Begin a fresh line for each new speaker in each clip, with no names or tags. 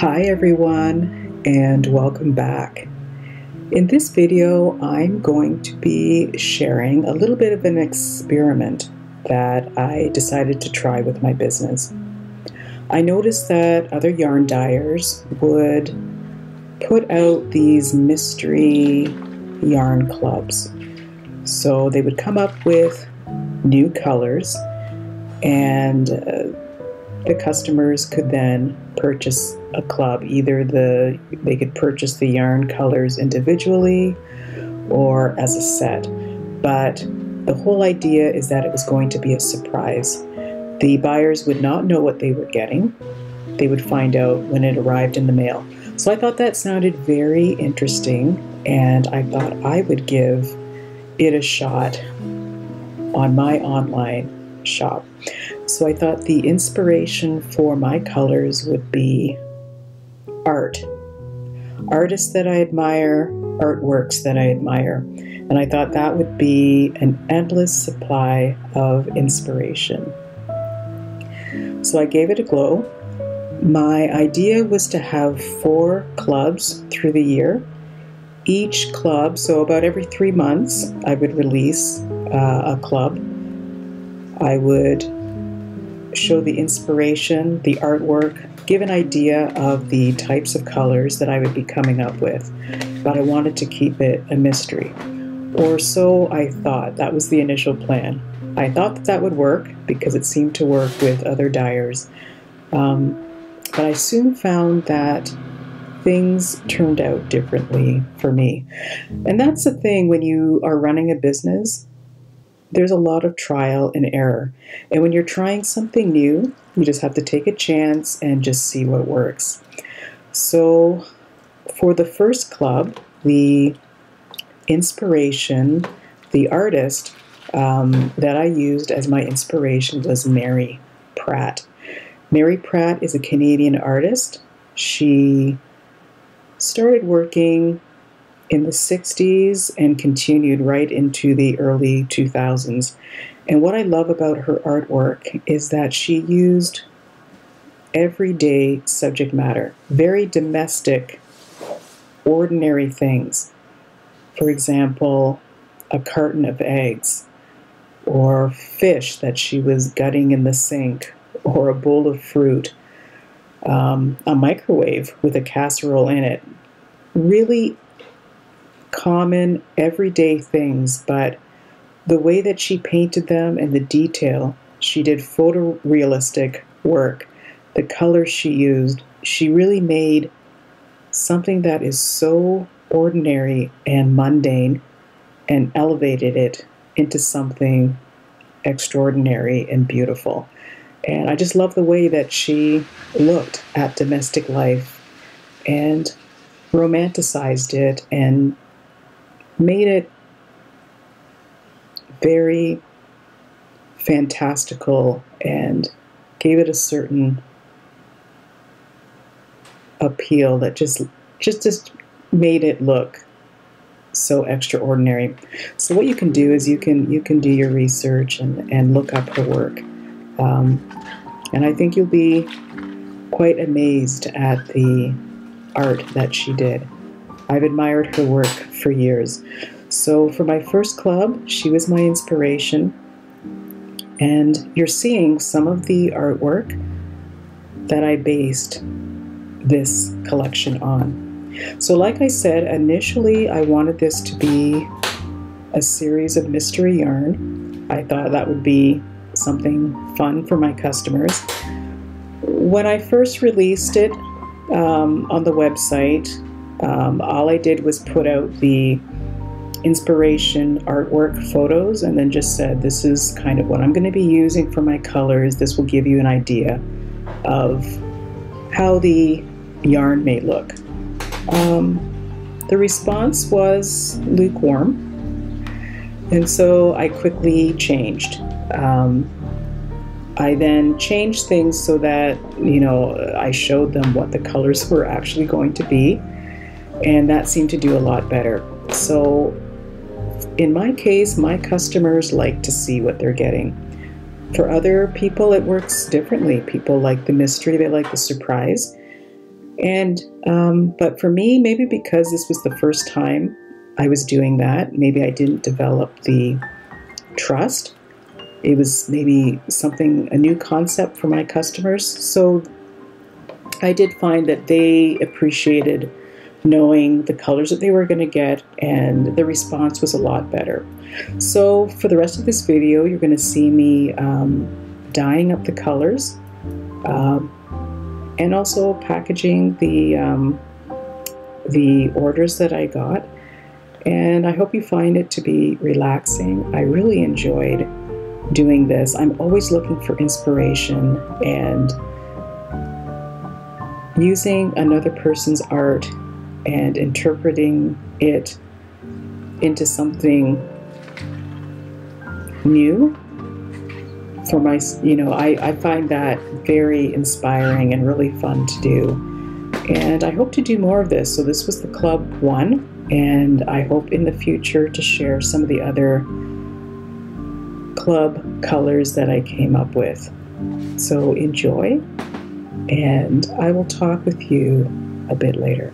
Hi everyone and welcome back. In this video I'm going to be sharing a little bit of an experiment that I decided to try with my business. I noticed that other yarn dyers would put out these mystery yarn clubs. So they would come up with new colors and uh, the customers could then purchase a club. Either the they could purchase the yarn colors individually or as a set. But the whole idea is that it was going to be a surprise. The buyers would not know what they were getting. They would find out when it arrived in the mail. So I thought that sounded very interesting and I thought I would give it a shot on my online shop. So I thought the inspiration for my colors would be art. Artists that I admire, artworks that I admire. And I thought that would be an endless supply of inspiration. So I gave it a glow. My idea was to have four clubs through the year. Each club, so about every three months, I would release uh, a club I would show the inspiration, the artwork, give an idea of the types of colors that I would be coming up with, but I wanted to keep it a mystery. Or so I thought. That was the initial plan. I thought that that would work because it seemed to work with other dyers. Um, but I soon found that things turned out differently for me. And that's the thing when you are running a business, there's a lot of trial and error. And when you're trying something new, you just have to take a chance and just see what works. So, for the first club, the inspiration, the artist um, that I used as my inspiration was Mary Pratt. Mary Pratt is a Canadian artist. She started working in the 60s and continued right into the early 2000s. And what I love about her artwork is that she used everyday subject matter, very domestic, ordinary things. For example, a carton of eggs, or fish that she was gutting in the sink, or a bowl of fruit, um, a microwave with a casserole in it. Really common, everyday things, but the way that she painted them and the detail, she did photorealistic work. The colors she used, she really made something that is so ordinary and mundane and elevated it into something extraordinary and beautiful. And I just love the way that she looked at domestic life and romanticized it and made it very fantastical and gave it a certain appeal that just just just made it look so extraordinary. So what you can do is you can you can do your research and, and look up her work. Um, and I think you'll be quite amazed at the art that she did. I've admired her work for years. So, for my first club, she was my inspiration. And you're seeing some of the artwork that I based this collection on. So, like I said, initially I wanted this to be a series of mystery yarn. I thought that would be something fun for my customers. When I first released it um, on the website, um, all I did was put out the inspiration artwork photos and then just said, This is kind of what I'm going to be using for my colors. This will give you an idea of how the yarn may look. Um, the response was lukewarm, and so I quickly changed. Um, I then changed things so that, you know, I showed them what the colors were actually going to be and that seemed to do a lot better. So, in my case, my customers like to see what they're getting. For other people, it works differently. People like the mystery, they like the surprise. And, um, but for me, maybe because this was the first time I was doing that, maybe I didn't develop the trust. It was maybe something, a new concept for my customers. So I did find that they appreciated knowing the colors that they were going to get, and the response was a lot better. So for the rest of this video, you're going to see me um, dyeing up the colors um, and also packaging the um, the orders that I got. And I hope you find it to be relaxing. I really enjoyed doing this. I'm always looking for inspiration and using another person's art and interpreting it into something new for my you know I, I find that very inspiring and really fun to do. And i hope to do more of this. So this was the club one and i hope in the future to share some of the other club colors that i came up with. So enjoy and i will talk with you a bit later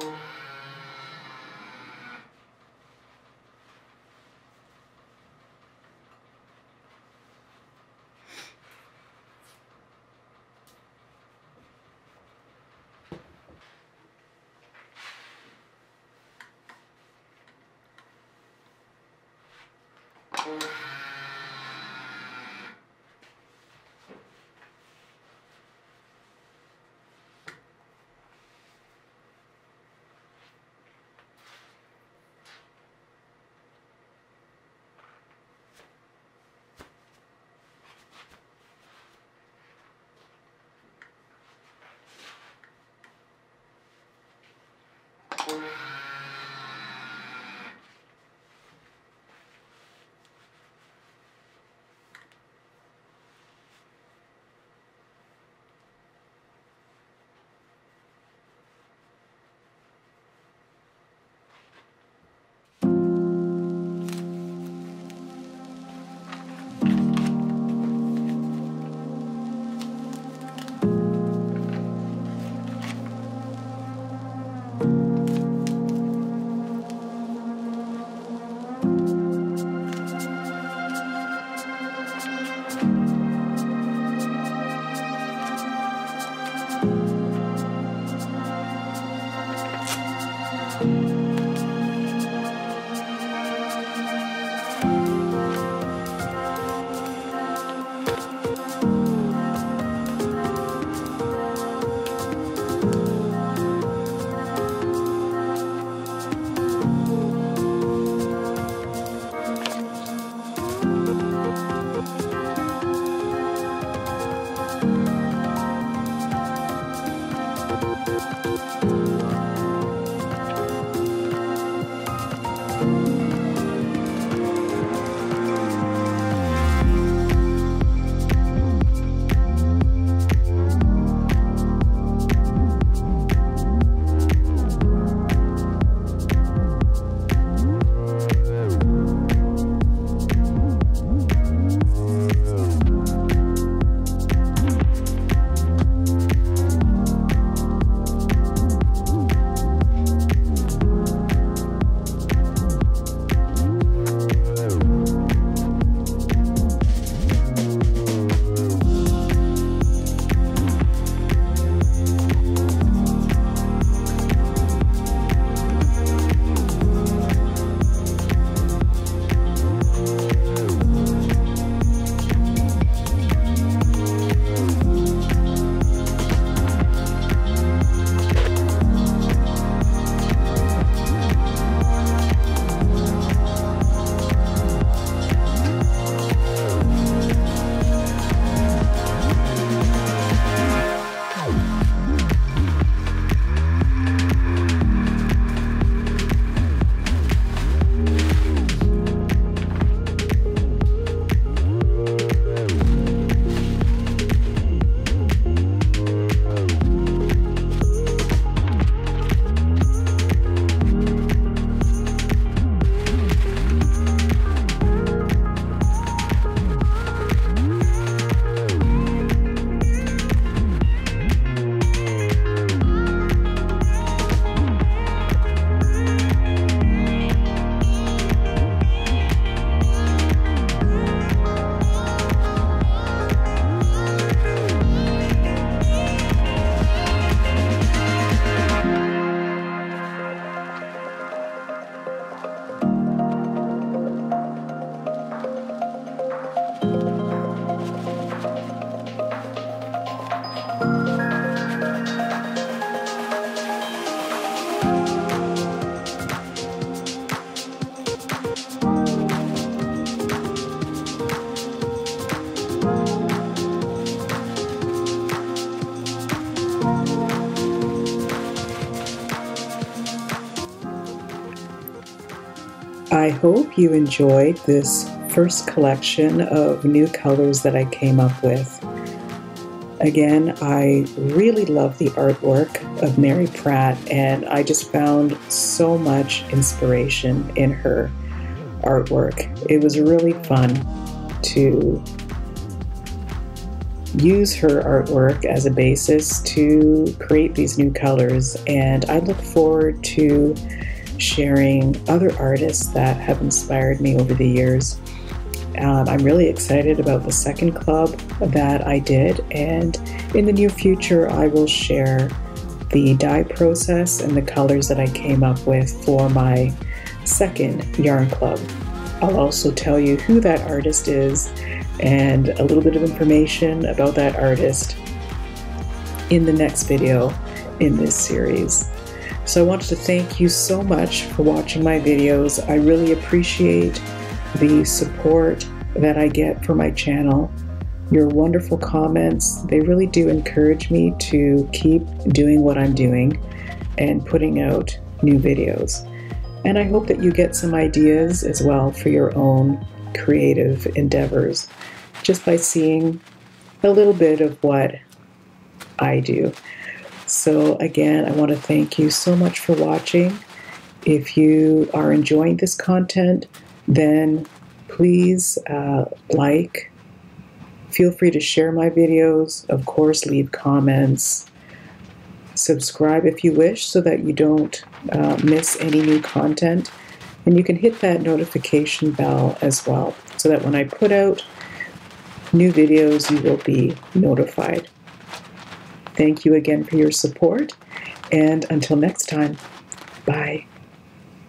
Thank. I hope you enjoyed this first collection of new colors that I came up with. Again, I really love the artwork of Mary Pratt, and I just found so much inspiration in her artwork. It was really fun to use her artwork as a basis to create these new colors, and I look forward to sharing other artists that have inspired me over the years. Um, I'm really excited about the second club that I did, and in the near future, I will share the dye process and the colors that I came up with for my second yarn club. I'll also tell you who that artist is and a little bit of information about that artist in the next video in this series. So I wanted to thank you so much for watching my videos. I really appreciate the support that I get for my channel. Your wonderful comments, they really do encourage me to keep doing what I'm doing and putting out new videos. And I hope that you get some ideas as well for your own creative endeavors just by seeing a little bit of what I do. So, again, I want to thank you so much for watching. If you are enjoying this content, then please uh, like, feel free to share my videos, of course, leave comments, subscribe if you wish so that you don't uh, miss any new content. And you can hit that notification bell as well so that when I put out new videos, you will be notified. Thank you again for your support, and until next time, Bye.